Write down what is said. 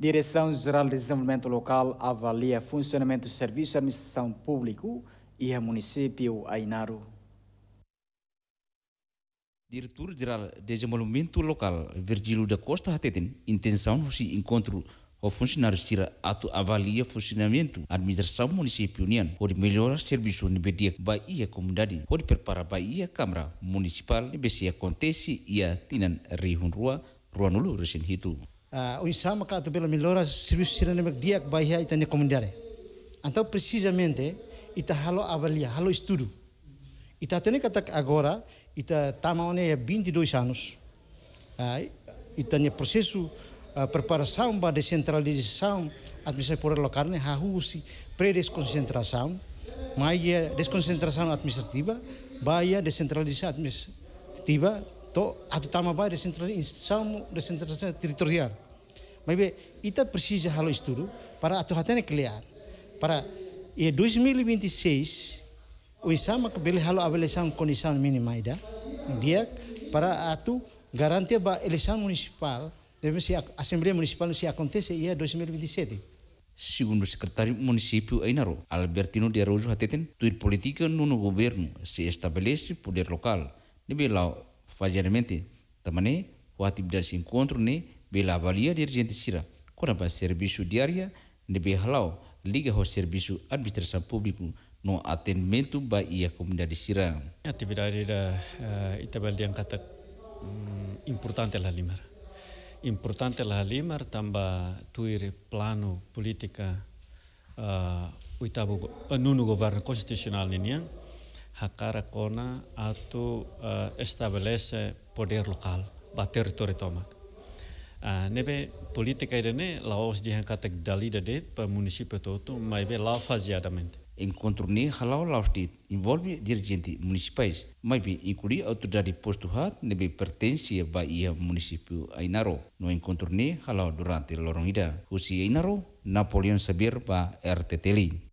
Direção-Geral de Desenvolvimento Local avalia funcionamento do Serviço de Administração Público e a município Ainaro. Diretor-Geral de Desenvolvimento Local, Virgílio da Costa Hateten, intenção de encontro o funcionário tira atu avalia funcionamento administração município união onde melhora serviço de bedia Bahia comunidade onde prepara Bahia Câmara Municipal e se acontece ia tinan rihun rua rua nulu resin hitu. Uh, o insama ka tu pela melhora serviço tira de dia Bahia itane comunidade. Então precisamente ita halo avalia halo estudo. Ita tene kata agora ita tama one 22 anos. Uh, itane processo a preparação para descentralização administrativa local né hahusi pré-desconcentração mas a desconcentração administrativa vai a descentralização administrativa to atu tama vai descentralização descentralização territorial mas ita precisa halo estudo para atu hatene clear para e 2026 o insama que bele halo avaliação condição mínima ida dia para atu garantia ba eleição municipal a Assembleia Municipal se acontece em 2027. Segundo o secretário município Ainaro, Albertino de Araújo Hateten, tuir política no governo se estabelece poder local. Nebe lá, fajarmente, tamane, o atividade de encontro ne, bela avalia dirigente sira, quando para serviço diária, nebe halau, liga ao serviço administração público no atendimento ba ia comunidade sira. Atividade da uh, itabal yang kata um, importante lah limar importante la limar tamba tuir plano politika uh, uitabu uh, nunu governo constitucional ninian hakara kona atu uh, estabelece poder lokal ba territori tomak uh, nebe politika idene laos dihan katek dalida de pa municipio toto mai be la faziadamente encontro ni halau laustit envolve dirigente municipais, mas bem inclui autoridade posto hat nebe pertence a ia município Ainaro. No encontro ni halau durante lorong ida. Husi Ainaro, Napoleon Sabir ba RTTLI.